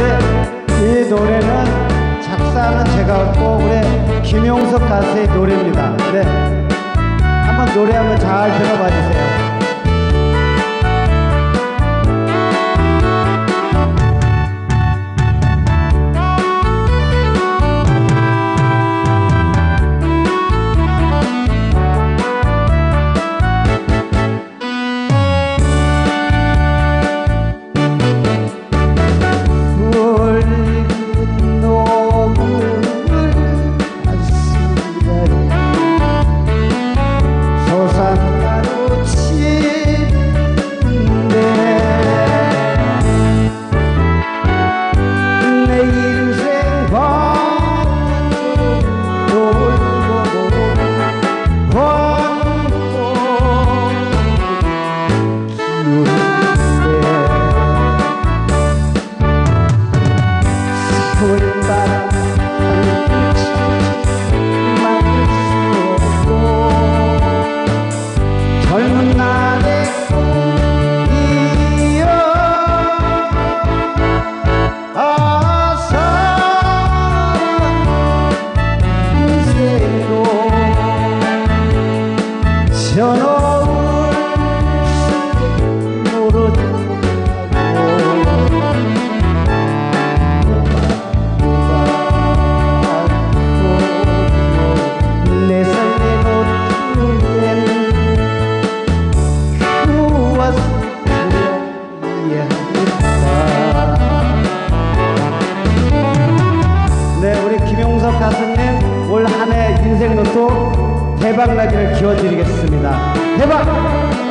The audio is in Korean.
네, 이 노래는 작사는 제가 했고 우리 김용석 가수의 노래입니다. 네, 한번 노래 한번 잘 들어봐 주세요. 네 우리 김용석 가수님 올 한 해 인생 로또 대박 나기를 기원드리겠습니다. 대박